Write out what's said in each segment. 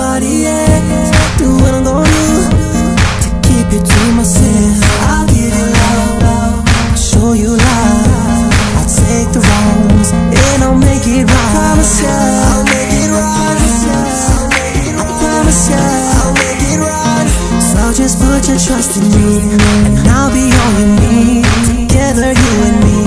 nobody else. Do what I'm gonna do to keep you to myself. I'll give you love, I'll show you love. I'll take the wrongs and I'll make it right. Promise ya, I'll make it right. I promise ya, I'll make it right. So just put your trust in me, and I'll be all you need. Together, you and me,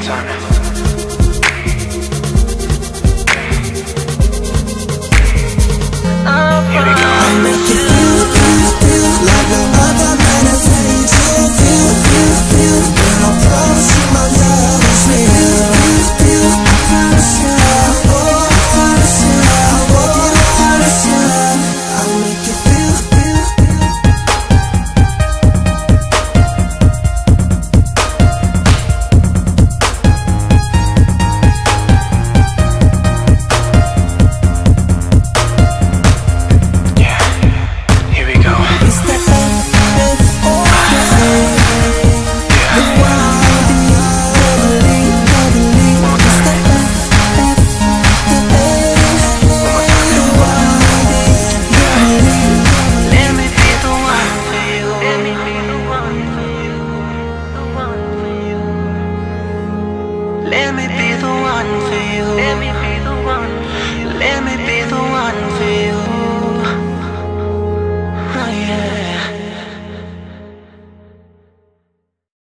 more time. Let me be